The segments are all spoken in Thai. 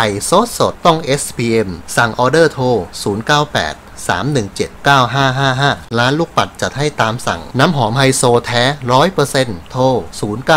ไก่ซดสดต้อง SPM สั่งออเดอร์โทร 098 317 9555 ร้านลูกปัดจัดให้ตามสั่ง น้ำหอมไฮโซแท้ 100%โทร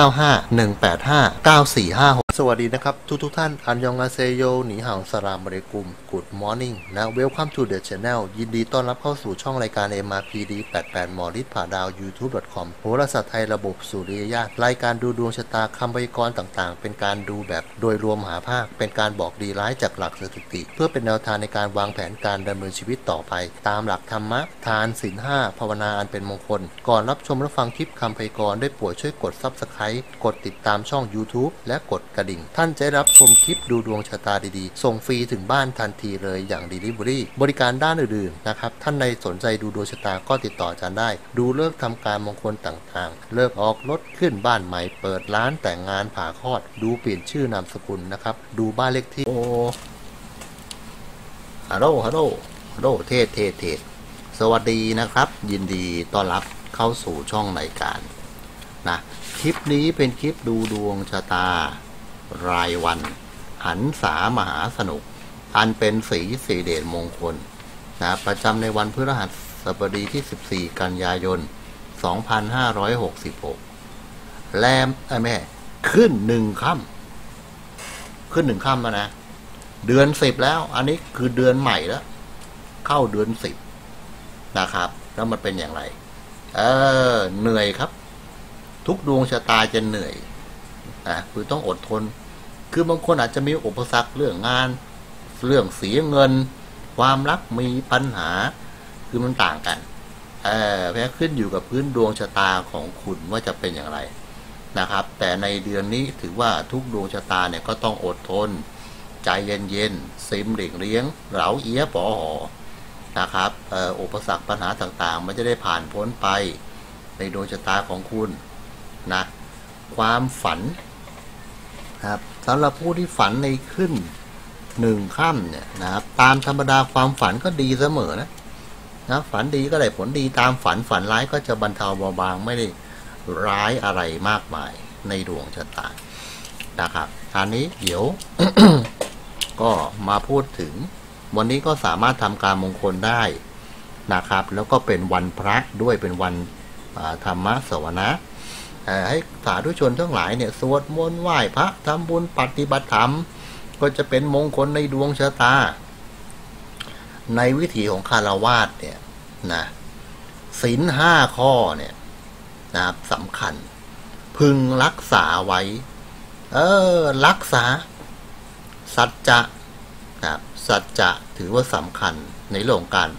095 185 9456 สวัสดีนะครับ ทุกทุกท่าน อันยองอาเซโยหนีห่างสลามบริกุม Good Morning และ Welcome to the Channel ยินดีต้อนรับเข้าสู่ช่องรายการ MRPD 88หมอริดผ่าดาว YouTube.com โหราศาสตร์ไทยระบบสุริยญาติรายการดูดวงชะตาคำพยากรณ์ต่างๆ เป็นการดูแบบโดยรวมหาภาค เป็นการบอกดีร้ายจากหลักสถิติ เพื่อเป็นแนวทางในการวางแผนการดำเนินชีวิตต่อไป ตามหลักธรรมะ ทานศีลห้าภาวนาอันเป็นมงคล ก่อนรับชมรับฟังคลิปคำพยากรณ์ได้โปรดช่วยกด Subscribe กดติดตามช่อง YouTube และกดกระดิ่ง ท่านจะรับชมคลิปดูดวงชะตาดีๆ ส่งฟรีถึงบ้านทันทีเลยอย่าง Delivery บริการด้านอื่นๆนะครับท่านใดสนใจดูดวงชะตาก็ติดต่ออาจารย์ได้ ดูเลิกษ์ทำการมงคลต่างๆ เลิกออกรถขึ้นบ้านใหม่เปิดร้านแต่งงานผ่าคลอด ดูเปลี่ยนชื่อนามสกุลนะครับดูบ้านเลขที่โอ้ฮัลโหลฮัลโหลฮัลโหลเทศเทศเทศสวัสดีนะครับ ยินดีต้อนรับเข้าสู่ช่องรายการนะคลิปนี้เป็นคลิปดูดวงชะตา รายวัน หันษามหาสนุก อันเป็นสีสีเดชมงคลนะประจำในวันพฤหัสบดีที่ 14 กันยายน 2566 แรมไอ้แม่ ขึ้นหนึ่งค่ำขึ้นหนึ่งค่ำแล้วนะ เดือนสิบแล้ว อันนี้คือเดือนใหม่แล้ว เข้าเดือนสิบนะครับ แล้วมันเป็นอย่างไร เออ เหนื่อยครับ ทุกดวงชะตาจะเหนื่อย นะคือต้องอดทน คือบางคนอาจจะมีอุปสรรคเรื่องงาน เรื่องเสียเงิน ความรักมีปัญหา คือมันต่างกันเออแพ้ขึ้นอยู่กับพื้นดวงชะตาของคุณว่าจะเป็นอย่างไรนะครับ แต่ในเดือนนี้ถือว่าทุกดวงชะตาเนี่ยก็ต้องอดทน ใจเย็นๆซิมเหลีกเลี้ยง เหลาเอียปอหอนะครับอออุปสรรคปัญหาต่างๆ มันจะได้ผ่านพ้นไปในดวงชะตาของคุณนะ ความฝันครับสำหรับผู้ที่ฝันในขึ้นหนึ่งค่ำเนี่ยนะครับตามธรรมดาความฝันก็ดีเสมอนะนะฝันดีก็ได้ผลดีตามฝันฝันร้ายก็จะบรรเทาเบาบางไม่ได้ร้ายอะไรมากมายในดวงชะตานะครับอันนี้เดี๋ยว ก็มาพูดถึง วันนี้ก็สามารถทำการมงคลได้นะครับ แล้วก็เป็นวันพระด้วยเป็นวันธรรมะสวนะ ให้สาธุชนทั้งหลายเนี่ยสวดมนต์ไหว้พระทำบุญปฏิบัติธรรม ก็จะเป็นมงคลในดวงชะตา ในวิถีของคารวาสเนี่ยนะศีลห้าข้อเนี่ยนะครับสำคัญ พึงรักษาไว้ เออ รักษา สัจจะนะครับสัจจะถือว่าสำคัญในเรื่องของการ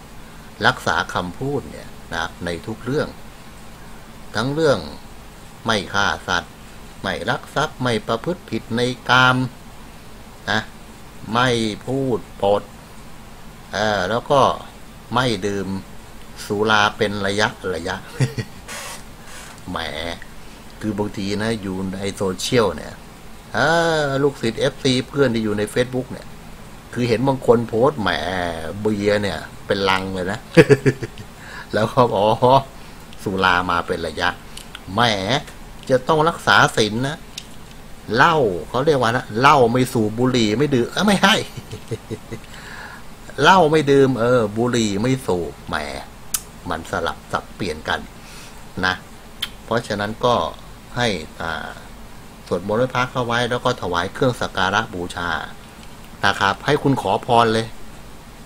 รักษาคำพูดเนี่ยนะครับในทุกเรื่อง ทั้งเรื่อง ไม่ฆ่าสัตว์ ไม่ลักทรัพย์ไม่ประพฤติผิดในกามนะไม่พูดปดเออแล้วก็ไม่ดื่มสุราเป็นระยะระยะ แหม คือบางทีนะ อยู่ในโซเชียลเนี่ยอลูกศิษย์ FC เพื่อนที่อยู่ใน Facebook เนี่ย คือเห็นบางคนโพสต์แหมเบียเนี่ย เป็นลังเลยนะ แล้วก็อ๋อสุรามาเป็นระยะ แหมจะต้องรักษาศีลนะเหล้าเขาเรียกว่านะเหล้าไม่สูบบุหรี่ไม่ดื่มเออไม่ให้เหล้าไม่ดื่มเออ บุหรี่ไม่สูบแหมมันสลับสับเปลี่ยนกันนะ เพราะฉะนั้นก็ให้อ่าสวดมนต์ไว้พระเข้าไว้ แล้วก็ถวายเครื่องสักการะบูชานะครับ ให้คุณขอพรเลย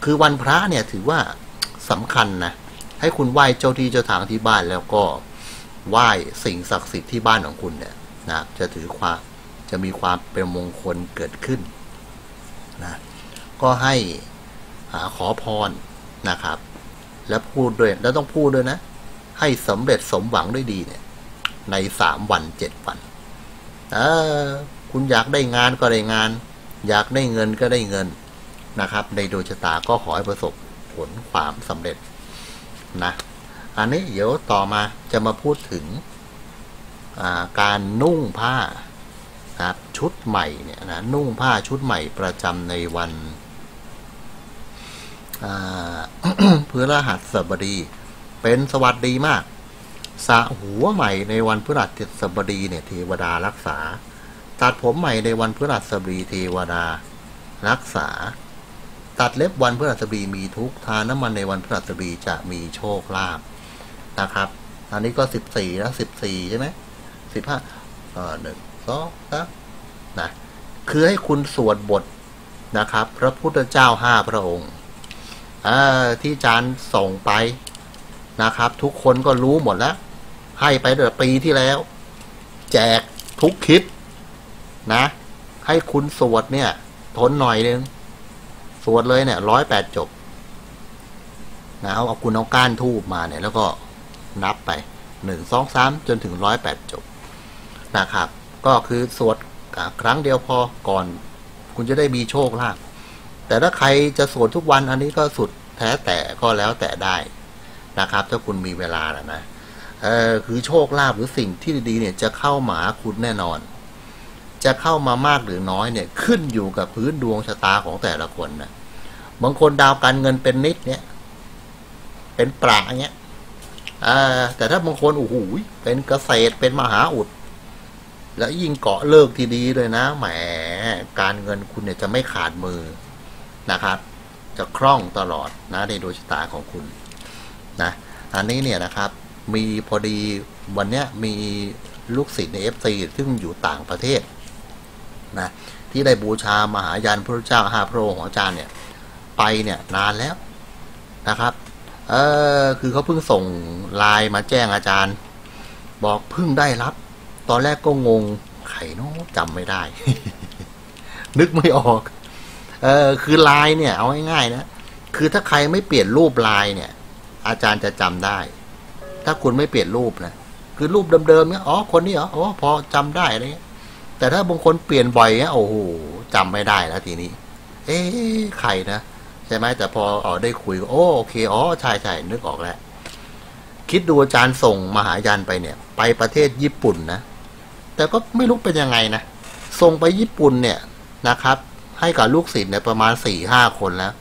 คือวันพระเนี่ยถือว่าสำคัญนะ ให้คุณไหว้เจ้าที่เจ้าทางที่บ้านแล้วก็ ไหว้สิ่งศักดิ์สิทธิ์ที่บ้านของคุณเนี่ยนะจะถือความจะมีความเป็นมงคลเกิดขึ้นนะก็ให้อาขอพรนะครับ และพูดด้วยแล้วต้องพูดด้วยนะ ให้สำเร็จสมหวังด้วยดีเนี่ย ในสามวันเจ็ดวันเออคุณอยากได้งานก็ได้งาน อยากได้เงินก็ได้เงินนะครับ ในดวงชะตาก็ขอให้ประสบผลความสำเร็จนะ อันนี้เดี๋ยวต่อมาจะมาพูดถึงการนุ่งผ้านะครับชุดใหม่เนี่ยนะนุ่งผ้าชุดใหม่ประจำในวันพฤหัสบดี เป็นสวัสดีมากสะหัวใหม่ในวันพฤหัสบดีเนี่ยเทวดารักษา ตัดผมใหม่ในวันพฤหัสบดีเทวดารักษา ตัดเล็บวันพฤหัสบดีมีทุกทานน้ำมันในวันพฤหัสบดีจะมีโชคลาภ นะครับอันนี้ก็สิบสี่แล้วสิบสี่ใช่ไหมสิบห้าหนึ่งสองสามนะคือให้คุณสวดบทนะครับ พระพุทธเจ้าห้าพระองค์ที่อาจารย์ส่งไปนะครับ ทุกคนก็รู้หมดแล้ว ให้ไปเดือนปีที่แล้ว แจกทุกคลิปนะ ให้คุณสวดเนี่ย ทนหน่อยนึงสวดเลยเนี่ยร้อยแปดจบนะเอาเอาคุณเอาก้านทูบมาเนี่ยแล้วก็ นับไปหนึ่งสองสามจนถึงร้อยแปดจบนะครับ ก็คือสวดครั้งเดียวพอก่อน คุณจะได้มีโชคลาภแต่ถ้าใครจะสวดทุกวันอันนี้ก็สุดแท้แต่ก็แล้วแต่ได้นะครับ ถ้าคุณมีเวลาแล้วนะเออคือโชคลาภหรือสิ่งที่ดีๆเนี่ยจะเข้ามาคุณแน่นอน จะเข้ามามากหรือน้อยเนี่ยขึ้นอยู่กับพื้นดวงชะตาของแต่ละคนนะบางคนดาวการเงินเป็นนิดเนี่ย เป็นปราเงี้ย อ่า แต่ถ้าบางคนโอ้โหเป็นเกษตรเป็นมหาอุด แล้วยิ่งเกาะเลิกทีดีเลยนะ แหม การเงินคุณเนี่ยจะไม่ขาดมือนะครับ จะคล่องตลอดนะในดวงชะตาของคุณนะอันนี้เนี่ยนะครับ มีพอดีวันเนี้ยมีลูกศิษย์ใน FC ซึ่งอยู่ต่างประเทศนะที่ได้บูชามหายันต์พระเจ้าห้าพระองค์ของอาจารย์เนี่ย ไปเนี่ยนานแล้วนะครับ เออ คือเขาเพิ่งส่งไลน์มาแจ้งอาจารย์ บอกเพิ่งได้รับ ตอนแรกก็งงใครน้อจำไม่ได้ นึกไม่ออก เออ คือไลน์เนี่ย เอาง่ายๆนะ คือถ้าใครไม่เปลี่ยนรูปไลน์เนี่ย อาจารย์จะจำได้ ถ้าคุณไม่เปลี่ยนรูปนะ คือรูปเดิมๆเนี่ย อ๋อ คนนี้เหรอ อ๋อ พอจำได้อะไรเงี้ย แต่ถ้าบางคนเปลี่ยนบ่อยเนี่ยโอ้โหจำไม่ได้แล้วทีนี้ เอ๊ะ ใครนะ ใช่ไหมแต่พออ๋อได้คุยโอ้โอเคอ๋อใช่ใช่นึกออกแล้ว คิดดูอาจารย์ส่งมหายันไปเนี่ย ไปประเทศญี่ปุ่นนะ แต่ก็ไม่รู้เป็นยังไงนะส่งไปญี่ปุ่นเนี่ยนะครับ ให้กับลูกศิษย์เนี่ยประมาณสี่ห้าคนแล้ว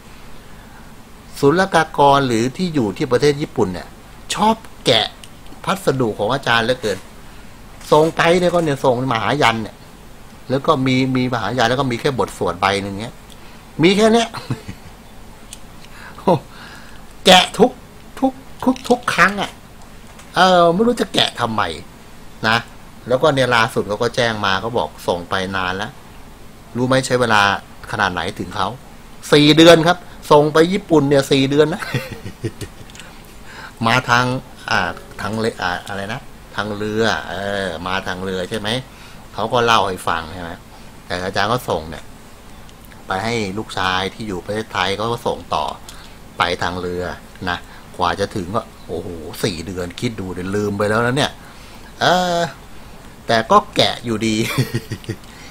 ศุลกากรหรือที่อยู่ที่ประเทศญี่ปุ่นเนี่ย ชอบแกะพัสดุของอาจารย์เหลือเกินส่งไปเนี่ยก็เนี่ยส่งมหายันเนี่ย แล้วก็มีมีมหายันแล้วก็มีแค่บทสวดใบหนึ่งเนี้ย มีแค่เนี้ย แกะทุกทุกทุกทุกครั้งอะ เออ ไม่รู้จะแกะทำไมนะ แล้วก็เนี่ยล่าสุดเขาก็แจ้งมาเขาบอกส่งไปนานแล้ว รู้ไหมใช้เวลาขนาดไหนถึงเขาสี่เดือนครับ ส่งไปญี่ปุ่นเนี่ยสี่เดือนนะ มาทาง อ่าทางเลอ่าอะไรนะทางเรือ เออ มาทางเรือใช่ไหม เขาก็เล่าให้ฟังใช่ไหมแต่อาจารย์ก็ส่งเนี่ย ไปให้ลูกชายที่อยู่ประเทศไทยก็ส่งต่อ ไปทางเรือนะกว่าจะถึงก็โอ้โหสี่เดือนคิดดูเดี๋ยวลืมไปแล้วนะเนี่ย เออ แต่ก็แกะอยู่ดี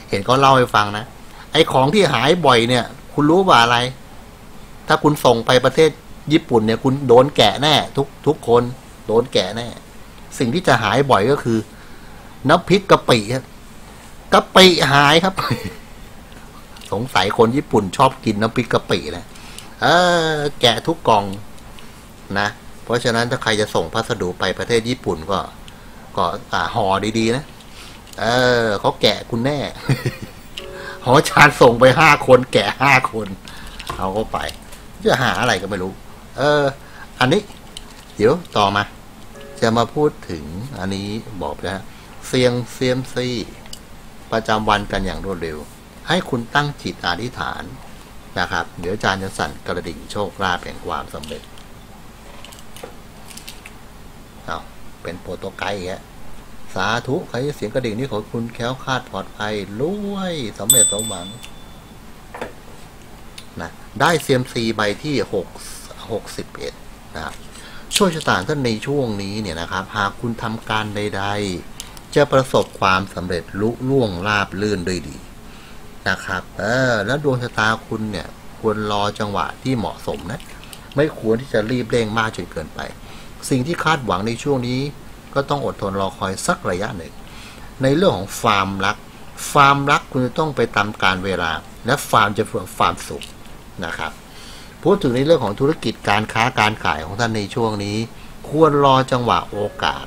เห็นเขาเล่าให้ฟังนะ ไอ้ของที่หายบ่อยเนี่ย คุณรู้ว่าอะไร ถ้าคุณส่งไปประเทศญี่ปุ่นเนี่ย คุณโดนแกะแน่ ทุกทุกคน โดนแกะแน่ สิ่งที่จะหายบ่อยก็คือ น้ำพริกกะปิครับกะปิหายครับ สงสัยคนญี่ปุ่นชอบกินน้ำพริกกะปินะ เออ แกะทุกกล่องนะ เพราะฉะนั้นถ้าใครจะส่งพัสดุไปประเทศญี่ปุ่นก็ ก็ห่อดีๆนะ เออเขาแกะคุณแน่หอชาญส่งไปห้าคนแกะห้าคน เอาเข้าไป จะหาอะไรก็ไม่รู้ เออ อันนี้ เดี๋ยวต่อมา จะมาพูดถึงอันนี้บอกนะเสียงเซียมซีประจำวันกันอย่างรวดเร็ว ให้คุณตั้งจิตอธิษฐาน นะครับ เดี๋ยวอาจารย์จะสั่นกระดิ่งโชคลาภแห่งความสำเร็จเอาเป็นโปรโตไกด์ฮะสาธุใครเสียงกระดิ่งนี้ขอคุณแค้วคาดปลอดภัยรวยสำเร็จสมหวังนะได้เซียมซีใบที่หกหกสิบเอ็ดนะครับช่วยชะตาท่านในช่วงนี้เนี่ยนะครับ หากคุณทำการใด ๆ จะประสบความสำเร็จลุล่วงราบลื่นด้วยดี นะครับ เออ แล้วดวงชะตาคุณเนี่ยควรรอจังหวะที่เหมาะสมนะ ไม่ควรที่จะรีบเร่งมากจนเกินไป สิ่งที่คาดหวังในช่วงนี้ ก็ต้องอดทนรอคอยสักระยะหนึ่ง ในเรื่องของฟาร์มรัก ฟาร์มรักคุณจะต้องไปตามการเวลา และฟาร์มจะเพื่อฟาร์มสุขนะครับ พูดถึงในเรื่องของธุรกิจการค้าการขายของท่านในช่วงนี้ ควรรอจังหวะโอกาส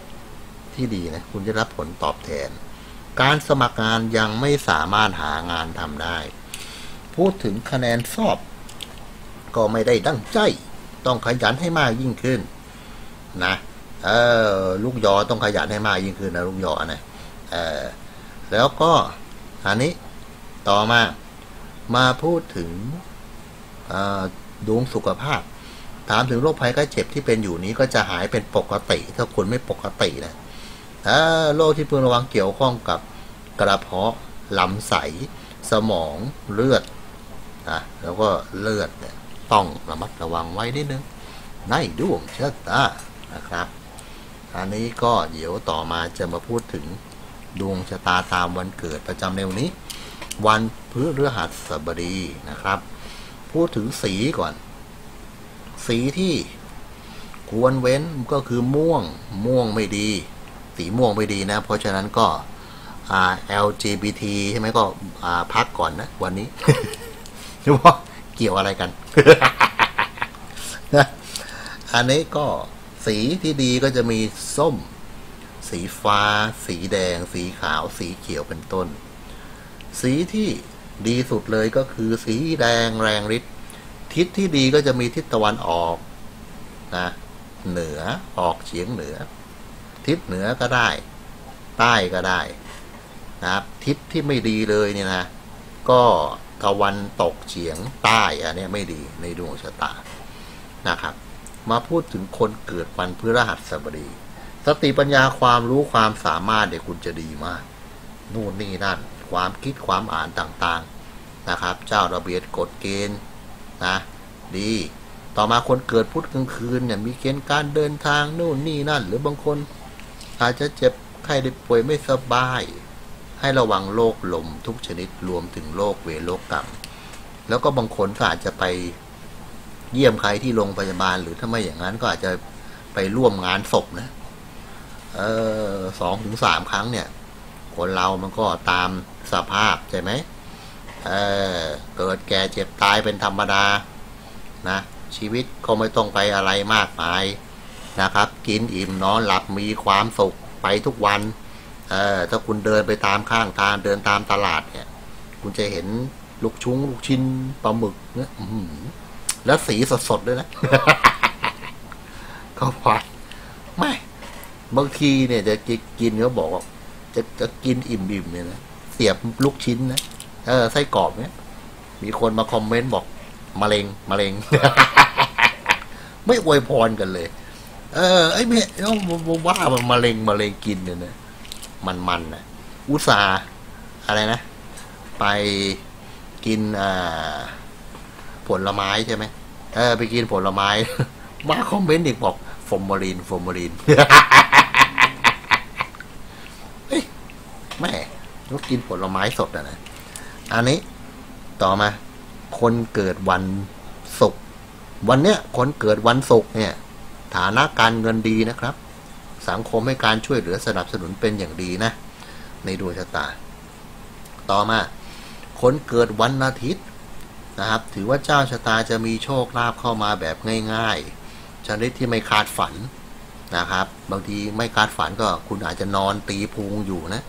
ที่ดีนะ คุณจะรับผลตอบแทน การสมัครงานยังไม่สามารถหางานทำได้ พูดถึงคะแนนสอบ ก็ไม่ได้ดั้งใจ ต้องขยันให้มากยิ่งขึ้น นะเออลูกยอต้องขยันให้มากยิ่งขึ้นนะลูกยอนะเออแล้วก็อันนี้ต่อมามาพูดถึงดวงสุขภาพ ถามถึงโรคภัยไข้เจ็บที่เป็นอยู่นี้ก็จะหายเป็นปกติ ถ้าคุณไม่ปกตินะ โรคที่พึงระวังเกี่ยวข้องกับกระเพาะลำไส้สมองเลือดนะแล้วก็เลือดเนี่ยต้องระมัดระวังไว้นิดนึงในดวงชะตานะครับ อันนี้ก็เดี๋ยวต่อมาจะมาพูดถึงดวงชะตาตามวันเกิดประจำในวันนี้ วันพฤหัสบดีนะครับ พูดถึงสีก่อน สีที่ควรเว้นก็คือม่วงม่วงไม่ดี สีม่วงไม่ดีนะ เพราะฉะนั้นก็ LGBT ใช่ไหมก็พักก่อนนะ วันนี้เฉพาเกี่ยวอะไรกันนะอันนี้ก็สีที่ดีก็จะมีส้ม สีฟ้า สีแดง สีขาว สีเขียวเป็นต้น สีที่ดีสุดเลยก็คือสีแดงแรงฤทธิ์ทิศที่ดีก็จะมีทิศตะวันออกนะเหนือออกเฉียงเหนือ ทิศเหนือก็ได้ ใต้ก็ได้นะครับ ทิศที่ไม่ดีเลยเนี่ยนะ ก็ตะวันตกเฉียงใต้อันนี้ไม่ดีในดวงชะตานะครับ มาพูดถึงคนเกิดวันพฤหัสบดี สติปัญญาความรู้ความสามารถเดี๋ยคุณจะดีมาก นู่นนี่นั่น ความคิดความอ่านต่างๆนะครับ เจ้าระเบียบกฎเกณฑ์นะดี ต่อมาคนเกิดพุธกลางคืนเนี่ยมีเกณฑ์การเดินทางนู่นนี่นั่น หรือบางคน อาจจะเจ็บไข้ได้ป่วยไม่สบาย ให้ระวังโรคลมทุกชนิดรวมถึงโรคเวโรคกรรม แล้วก็บางคนก็อาจจะไปเยี่ยมใครที่โรงพยาบาล หรือถ้าไม่อย่างนั้นก็อาจจะไปร่วมงานศพนะเออสองถึงสามครั้งเนี่ย คนเรามันก็ตามสภาพใช่ไหมเออเกิดแก่เจ็บตายเป็นธรรมดานะชีวิตก็ไม่ต้องไปอะไรมากมาย นะครับ กินอิ่มนอนหลับมีความสุขไปทุกวันเออถ้าคุณเดินไปตามข้างทางเดินตามตลาดเนี่ย คุณจะเห็นลูกชุ้งลูกชิ้นปลาหมึกเนี่ยแล้วสีสดๆด้วยนะก็พอไม่บางทีเนี่ยจะกินเขาบอกจะจะกินอิ่มๆเนี่ยนะเสียบลูกชิ้นนะเออไส้กรอบเนี่ย มีคนมาคอมเมนต์บอกมะเร็งมะเร็ง ไม่อวยพรกันเลย เออไอ้เม่ต้องว่ามันมะเร็งมะเร็งกินเนี่ยนะมันๆนะอุตส่าห์อะไรนะ ไปกินอ่าผลไม้ใช่ไหมเออ ไปกินผลไม้ มาคอมเมนต์อีกบอกฟอร์มาลีนฟอร์มาลีนเฮ้ยแหมต้องกินผลไม้สดอะนะ อันนี้ ต่อมา คนเกิดวันศุกร์วันเนี้ยคนเกิดวันศุกร์เนี่ย ฐานะการเงินดีนะครับ สังคมให้การช่วยเหลือสนับสนุนเป็นอย่างดีนะ ในดวงชะตา ต่อมาคนเกิดวันอาทิตย์นะครับ ถือว่าเจ้าชะตาจะมีโชคลาภเข้ามาแบบง่ายๆชนิดที่ไม่คาดฝันนะครับ บางทีไม่คาดฝันก็คุณอาจจะนอนตีพุงอยู่นะ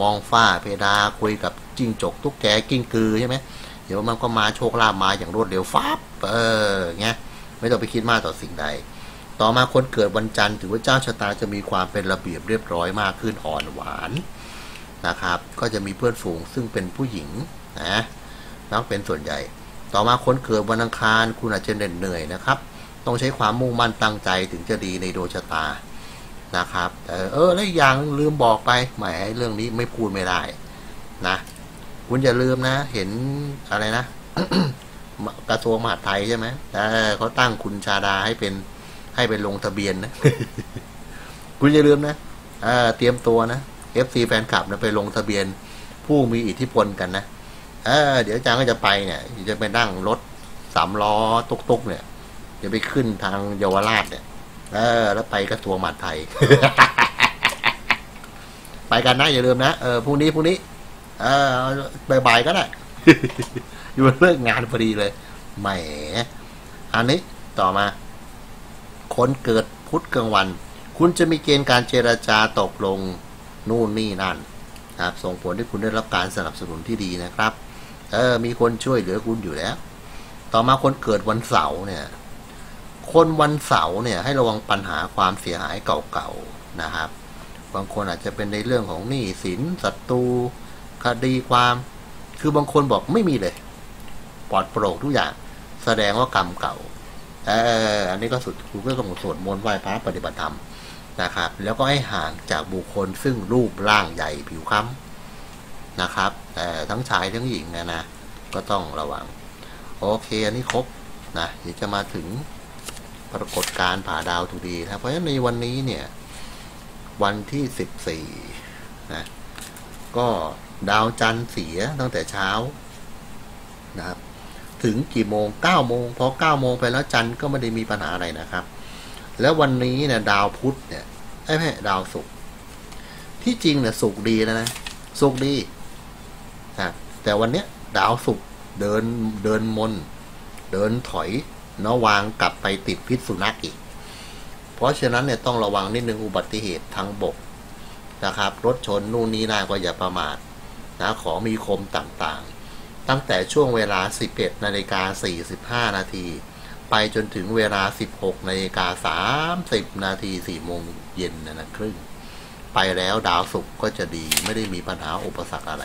มองฝ้าเพดาคุยกับจิ้งจกตุ๊กแกกิ้งกือใช่ไหมเดี๋ยวมันก็มาโชคลาภมาอย่างรวดเร็วฟ้าเออเงี้ยไม่ต้องไปคิดมากต่อสิ่งใด ต่อมาคนเกิดวันจันทร์ถือว่าเจ้าชะตาจะมีความเป็นระเบียบเรียบร้อยมากขึ้นอ่อนหวานนะครับ ก็จะมีเพื่อนฝูงซึ่งเป็นผู้หญิงนะนักเป็นส่วนใหญ่ ต่อมาคนเกิดวันอังคารคุณอาจจะเหนื่อยนะครับ ต้องใช้ความมุ่งมั่นตั้งใจถึงจะดีในดวงชะตานะครับแต่เออแล้วอย่างลืมบอกไปหมายเรื่องนี้ไม่พูดไม่ได้นะคุณอย่าลืมนะ เห็นอะไรนะ กระทรวงมหาดไทยใช่ไหมแต่เขาตั้งคุณชาดาให้เป็น ให้ไปลงทะเบียนนะ คุณอย่าลืมนะเตรียมตัวนะ FC แฟนคลับนะไปลงทะเบียน ผู้มีอิทธิพลกันนะเอเดี๋ยวอาจารย์ก็จะไปเนี่ยจะไปนั่งรถสามล้อตุกๆเนี่ยจะไปขึ้นทางเยาวราชเนี่ย เออ แล้วไปกระทรวงมหาดไทย ไปกันนะอย่าลืมนะเออพรุ่งนี้พรุ่งนี้ เออบ่ายๆก็ได้อยู่เลิกงานพอดีเลยแหมอันนี้ต่อมา คนเกิดพุธกลางวัน คุณจะมีเกณฑ์การเจราจาตกลงนู่นนี่นั่นนะครับส่งผลให้คุณได้รับการสนับสนุนที่ดีนะครับ เออ มีคนช่วยเหลือคุณอยู่แล้ว ต่อมาคนเกิดวันเสาร์เนี่ย คนวันเสาร์เนี่ยให้ระวังปัญหาความเสียหายเก่าๆนะครับ บางคนอาจจะเป็นในเรื่องของหนี้สินศัตรูคดีความ คือบางคนบอกไม่มีเลย ปลอดโปร่งทุกอย่าง แสดงว่ากรรมเก่า เอออันนี้ก็สุดคุณก็ต้องสวดมนต์ไหว้พระปฏิบัติธรรมนะครับ แล้วก็ให้ห่างจากบุคคลซึ่งรูปร่างใหญ่ผิวค้ำนะครับแต่ทั้งชายทั้งหญิงนะนะ ก็ต้องระวัง โอเคอันนี้ครบนะเดี๋ยวจะมาถึงปรากฏการผ่าดาวถูกดีนะเพราะฉะนั้นในวันนี้เนี่ย วันที่สิบสี่นะก็ดาวจันทร์เสียตั้งแต่เช้านะครับ ถึงกี่โมงเก้าโมงพอเก้าโมงไปแล้วจันทร์ก็ไม่ได้มีปัญหาอะไรนะครับ แล้ววันนี้เนี่ยดาวพุธเนี่ยไอ้แม่ดาวศุกร์ที่จริงเนี่ยศุกร์ดีแล้วนะศุกร์ดีนะแต่วันเนี้ยดาวศุกร์เดินเดินมน เดินถอยเนาะวางกลับไปติดพิษสุนัขอีก เพราะฉะนั้นเนี่ยต้องระวังนิดนึงอุบัติเหตุทางบกนะครับ รถชนนู่นนี่นั่นก็อย่าประมาทนะขอมีคมต่างๆ ตั้งแต่ช่วงเวลา 11นาฬิกา45 นาที ไปจนถึงเวลา 16นาฬิกา30 นาที4โมงเย็นนะนะครึ่ง ไปแล้วดาวศุกร์ก็จะดีไม่ได้มีปัญหาอุปสรรคอะไร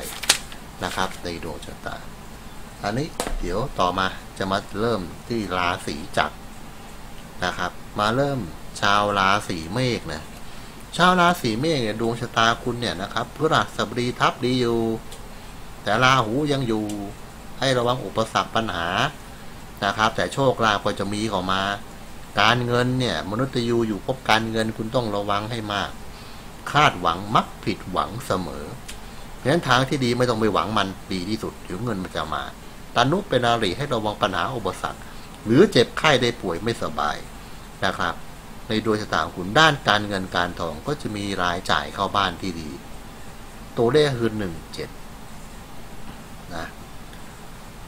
นะครับ ในดวงชะตา อันนี้เดี๋ยวต่อมาจะมาเริ่มที่ราศีจักรนะครับ มาเริ่มชาวราศีเมษนะชาวราศีเมษเนี่ยดวงชะตาคุณเนี่ยนะครับพฤหัสบดีทับดีอยู่ แต่ราหูยังอยู่ให้ระวังอุปสรรคปัญหานะครับ แต่โชคลาภก็จะมีเข้ามา การเงินเนี่ย มนุษย์ยูอยู่พบการเงินคุณต้องระวังให้มาก คาดหวังมักผิดหวังเสมอเพราะฉะนั้นทางที่ดีไม่ต้องไปหวังมันดีที่สุดเดี๋ยวเงินมันจะมาตานุเป็นอาริให้ระวังปัญหาอุปสรรคหรือเจ็บไข้ได้ป่วยไม่สบายนะครับ ในดวงชะตาของคุณด้านการเงินการทองก็จะมีรายจ่ายเข้าบ้านที่ดี ตัวเลขคือหนึ่งเจ็ด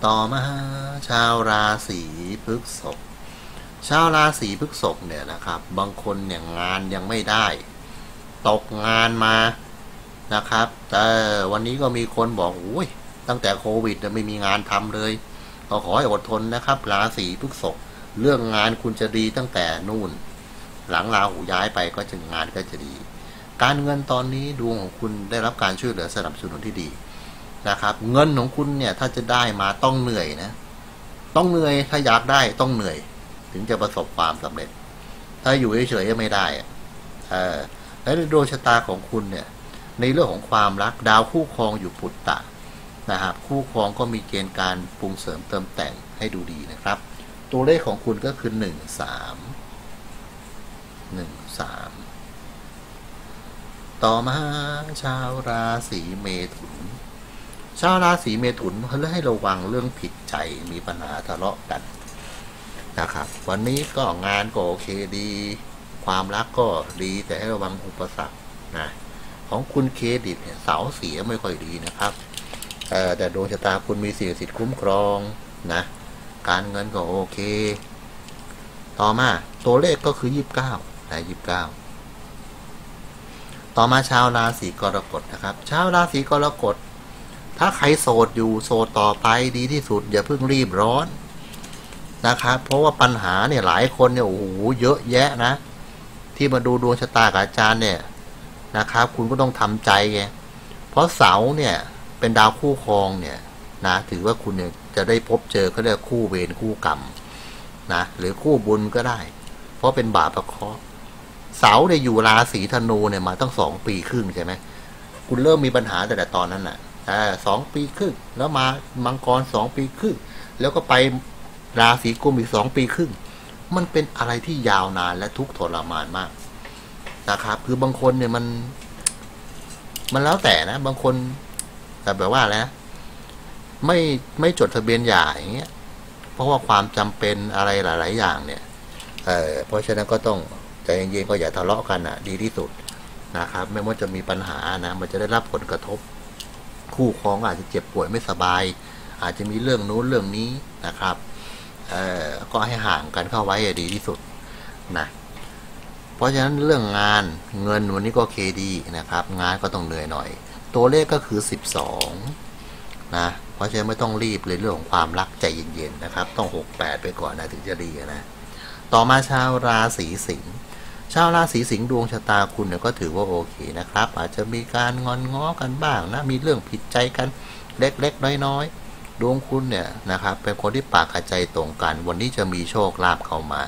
ต่อมาชาวราศีพฤษภชาวราศีพฤษภเนี่ยนะครับ บางคนเนี่ยงานยังไม่ได้ ตกงานมานะครับ แต่วันนี้ก็มีคนบอกโอ้ยตั้งแต่โควิดไม่มีงานทำเลยก็ขอให้อดทนนะครับ ราศีพฤษภเรื่องงานคุณจะดีตั้งแต่นู่น หลังราหูย้ายไปก็จะงานก็จะดี การเงินตอนนี้ดวงของคุณได้รับการช่วยเหลือสนับสนุนที่ดี นะครับ เงินของคุณเนี่ย ถ้าจะได้มาต้องเหนื่อยนะ ต้องเหนื่อยถ้าอยากได้ต้องเหนื่อย ถึงจะประสบความสำเร็จ ถ้าอยู่เฉยๆไม่ได้เออและในดวงชะตาของคุณเนี่ย ในเรื่องของความรักดาวคู่ครองอยู่ปุตตะนะครับคู่ครองก็มีเกณฑ์การปรุงเสริมเติมแต่งให้ดูดีนะครับ ตัวเลขของคุณก็คือหนึ่งสามหนึ่งสามต่อมาชาวราศีเมถุน ชาวราศีเมถุนเขาให้ระวังเรื่องผิดใจมีปัญหาทะเลาะกันนะครับ วันนี้ก็งานก็โอเคดี ความรักก็ดีแต่ให้ระวังอุปสรรคนะของคุณเครดิตเนี่ยเสาเสียไม่ค่อยดีนะครับแต่ดวงชะตาคุณมีสิ่งสิทธิ์คุ้มครองนะการเงินก็โอเค ต่อมาตัวเลขก็คือยี่สิบเก้านะยี่สิบเก้าต่อมาชาวราศีกรกฎนะครับ ชาวราศีกรกฎ ถ้าใครโสดอยู่โสดต่อไปดีที่สุด อย่าเพิ่งรีบร้อนนะครับเพราะว่าปัญหาเนี่ยหลายคนเนี่ยโอ้โหเยอะแยะนะ ที่มาดูดวงชะตากับอาจารย์เนี่ยนะครับ คุณก็ต้องทำใจไงเพราะเสาเนี่ยเป็นดาวคู่ครองเนี่ยนะถือว่าคุณเนี่ยจะได้พบเจอเขาเรียกคู่เวรคู่กรรมนะหรือคู่บุญก็ได้ เพราะเป็นบาปประเคาะเสาเนี่ยอยู่ราศีธนูเนี่ยมาตั้งสองปีครึ่งใช่ไหมคุณเริ่มมีปัญหาแต่แต่ตอนนั้นแหะ สองปีครึ่งแล้วมามังกรสองปีครึ่งแล้วก็ไปราศีกุมอีกสองปีครึ่งมันเป็นอะไรที่ยาวนานและทุกทรมานมากนะครับคือบางคนเนี่ยมัน มันแล้วแต่นะ บางคนแต่แบบว่าแล้วไม่ไม่จดทะเบียนหย่าอย่างเงี้ย เพราะว่าความจำเป็นอะไรหลาย ๆ อย่างเนี่ย เออเพราะฉะนั้นก็ต้องใจเย็นๆก็อย่าทะเลาะกันอะ ดีที่สุดนะครับ ไม่ว่าจะมีปัญหานะ มันจะได้รับผลกระทบ คู่ครองอาจจะเจ็บป่วยไม่สบาย อาจจะมีเรื่องนู้นเรื่องนี้นะครับก็ให้ห่างกันเข้าไว้ดีที่สุดนะเพราะฉะนั้นเรื่องงานเงินวันนี้ก็เคดีนะครับ งานก็ต้องเหนื่อยหน่อย ตัวเลขก็คือ 12นะเพราะฉะนั้นไม่ต้องรีบเลยเรื่องของความรักใจเย็นๆนะครับ ต้องหกแปดไปก่อนนะถึงจะดีนะต่อมาชาวราศีสิงห์ ชาวราศีสิงห์ดวงชะตาคุณเนี่ยก็ถือว่าโอเคนะครับ อาจจะมีการงอนง้อกันบ้างนะ มีเรื่องผิดใจกันเล็กๆ น้อยๆ ดวงคุณเนี่ยนะครับเป็นคนที่ปากกับใจตรงกัน วันนี้จะมีโชคลาภเข้ามา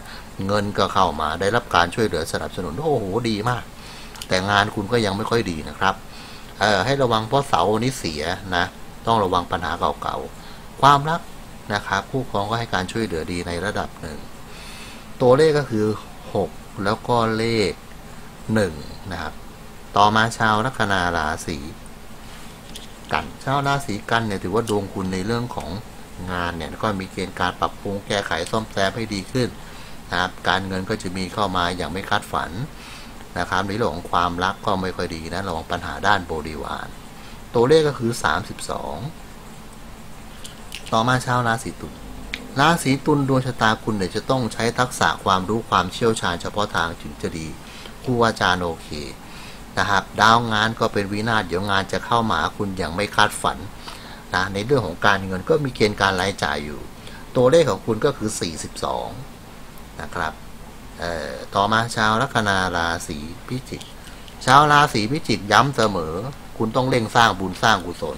เงินก็เข้ามาได้รับการช่วยเหลือสนับสนุนโอ้โหดีมาก แต่งานคุณก็ยังไม่ค่อยดีนะครับเอ่อให้ระวังเพราะเสาวันนี้เสียนะ ต้องระวังปัญหาเก่าๆ ความรักนะครับคู่ครองก็ให้การช่วยเหลือดีในระดับหนึ่ง ตัวเลขก็คือ 6 แล้วก็เลข1นะครับ ต่อมาชาวลัคนาราศีกันชาวราศีกันเนี่ยถือว่าดวงคุณในเรื่องของงานเนี่ยก็มีเกณฑ์การปรับปรุงแก้ไขซ่อมแซมให้ดีขึ้นนะครับ การเงินก็จะมีเข้ามาอย่างไม่คาดฝันนะครับในเรื่องของความรักก็ไม่ค่อยดีนะระวังปัญหาด้านบริวาร ตัวเลขก็คือ 32 ต่อมาชาวราศีตุล ราศีตุลดวงชะตาคุณเนี่ยจะต้องใช้ทักษะความรู้ความเชี่ยวชาญเฉพาะทางถึงจะดีครูอาจารย์โอเคนะครับดาวงานก็เป็นวินาศเดี๋ยวงานจะเข้ามาคุณอย่างไม่คาดฝันนะในเรื่องของการเงินก็มีเกณฑ์การรายจ่ายอยู่ ตัวเลขของคุณก็คือ 42 นะครับต่อมาชาวลัคนาราศีพิจิก ชาวราศีพิจิกย้ำเสมอ คุณต้องเร่งสร้างบุญสร้างกุศล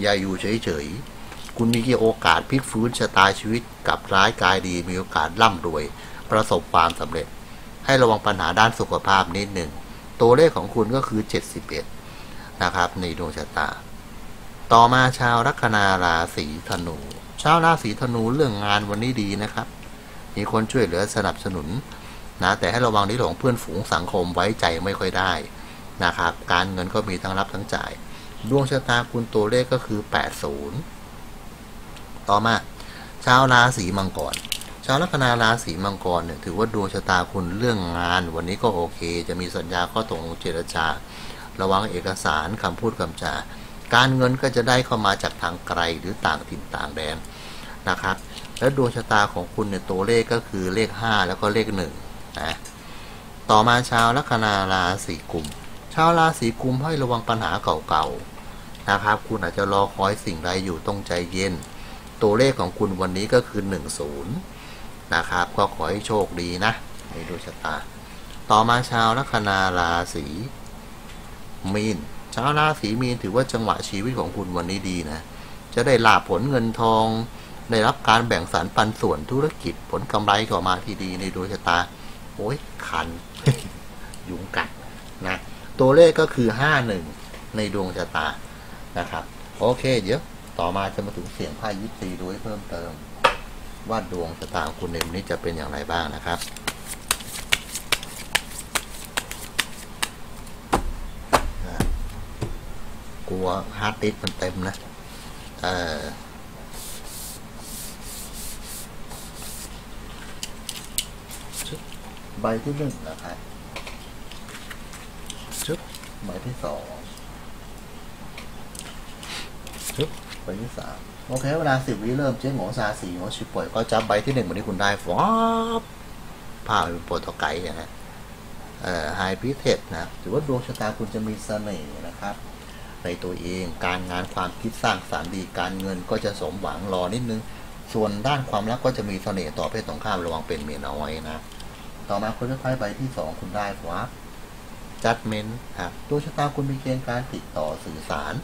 อย่าอยู่เฉยๆ คุณมีโอกาสพลิกฟื้นชะตาชีวิตกับร้ายกายดีมีโอกาสร่ำรวย ประสบความสำเร็จ ให้ระวังปัญหาด้านสุขภาพนิดหนึ่ง ตัวเลขของคุณก็คือ 71 นะครับ ในดวงชะตา ต่อมาชาวลัคนาราศีธนู ชาวราศีธนูเรื่องงานวันนี้ดีนะครับ มีคนช่วยเหลือสนับสนุนนะแต่ให้ระวังในเรื่องของเพื่อนฝูงสังคมไว้ใจไม่ค่อยได้นะครับ การเงินก็มีทั้งรับทั้งจ่าย ดวงชะตาคุณตัวเลขก็คือ 80 ต่อมาชาวราศีมังกร ชาวลัคนาราศีมังกรเนี่ยถือว่าดวงชะตาคุณเรื่องงาน วันนี้ก็โอเค จะมีสัญญาข้อตกลงเจรจา ระวังเอกสารคำพูดคำจา การเงินก็จะได้เข้ามาจากทางไกลหรือต่างถิ่นต่างแดนนะครับ และดวงชะตาของคุณเนี่ยตัวเลขก็คือเลข 5 แล้วก็เลข1นะต่อมาชาวลัคนาราศีกุม ชาวราศีกุมให้ระวังปัญหาเก่าๆนะครับ คุณอาจจะรอคอยสิ่งใดอยู่ต้องใจเย็น ตัวเลขของคุณวันนี้ก็คือ10นะครับ ก็ขอให้โชคดีนะในดวงชะตา ต่อมาชาวลัคนาราศีมีนชาวราศีมีนถือว่าจังหวะชีวิตของคุณวันนี้ดีนะ จะได้ลาบผลเงินทอง ได้รับการแบ่งสรรปันส่วนธุรกิจผลกำไรเข้ามาที่ดีในดวงชะตา โอ้ยคัน ยุงกัดนะ ตัวเลขก็คือห้าหนึ่งในดวงชะตานะครับ โอเค เดี๋ยว ต่อมาจะมาถึงเสี่ยงไพ่ยิปซีดูให้เพิ่มเติม ว่าดวงชะตาของคุณในวันนี้จะเป็นอย่างไรบ้างนะครับกลัวฮาร์ดดิสก์มันเต็มนะเออชุดใบที่หนึ่งนะครับชุดใบที่สองชุด ใบที่สามโอเค เวลาสิบวิเริ่มเจ๊งหงซาสีหัวชิบป่วยก็จับใบที่หนึ่งวันนี้คุณได้ฟอปผ้าเป็นโปรโตไกด์นะฮะเอ่อไฮพิเทสนะถือว่าดวงชะตาคุณจะมีเสน่ห์นะครับ ในตัวเองการงานความคิดสร้างสารรค์ดีการเงินก็จะสมหวังรอนิดนึง ส่วนด้านความรักก็จะมีเสน่ห์ต่อเพศตรงข้ามระวังเป็นเมียน้อยนะ ต่อมาคุณจะไพ่ใบที่สองคุณได้วับจัดเมนครับดวงชะตาคุณมีเกณฑ์การติดต่อสื่อสาร